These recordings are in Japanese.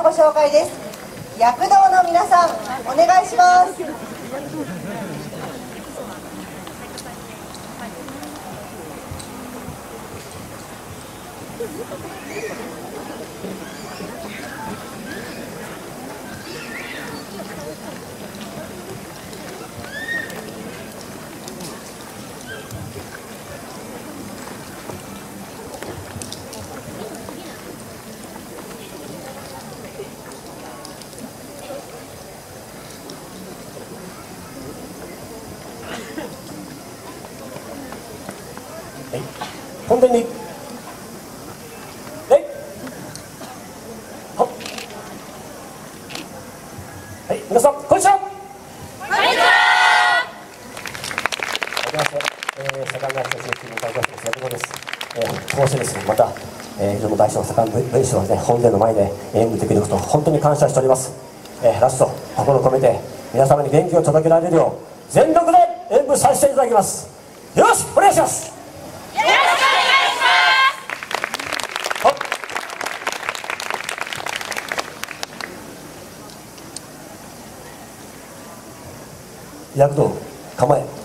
のご紹介です。躍動の皆さんお願いします。はい、本当に。はい。ははい、皆さん、こんにちは。こんにちは。はじめまして、えー、盛んな人たちの会長です。役場です。えー、こうしてですね、また、えー、いろんな大小盛ん文章をね、本殿の前で演舞できること、本当に感謝しております。えー、ラスト、心を込めて、皆様に元気を届けられるよう、全力で演舞させていただきます。よろしくお願いします。よろしくお願いします。躍動構え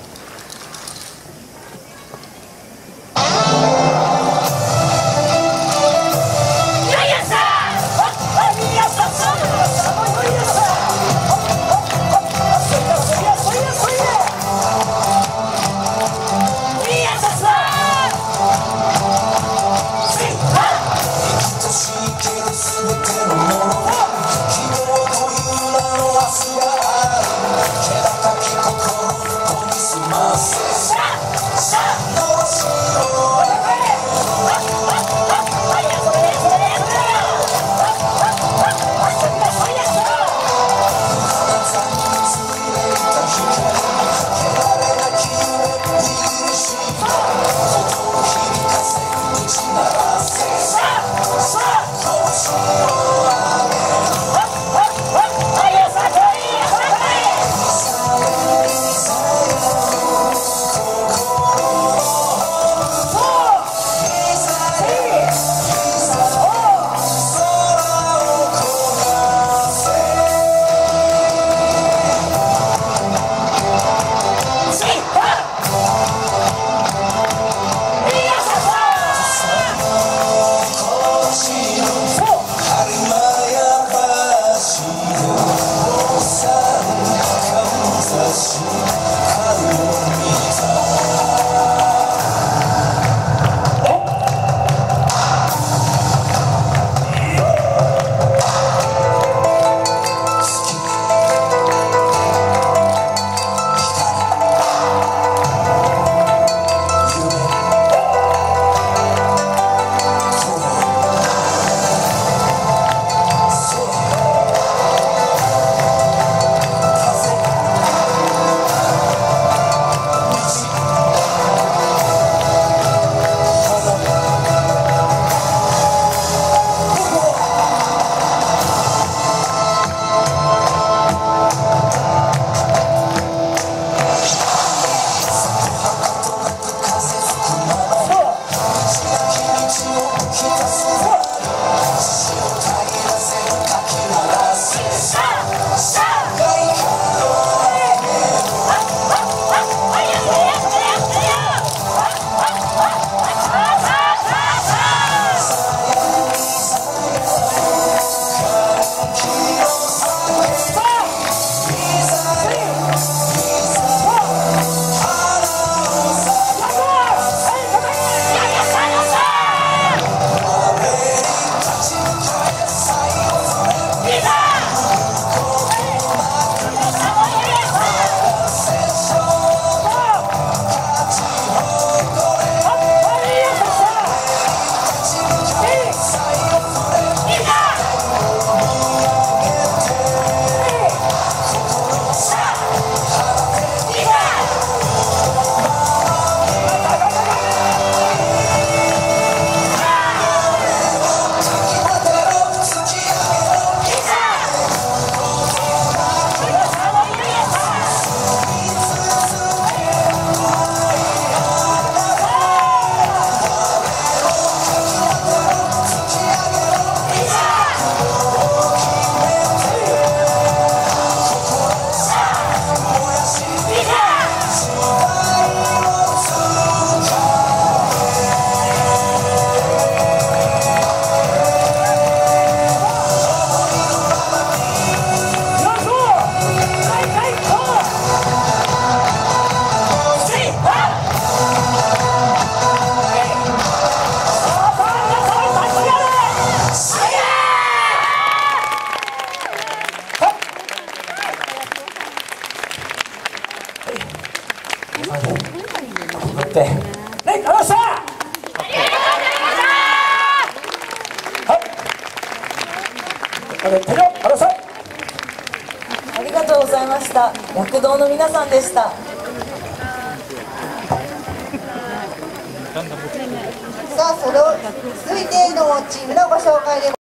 って、ね、ました。ありがとうございました。躍動の皆さんでした。さあそれを続いてのチームのご紹介です。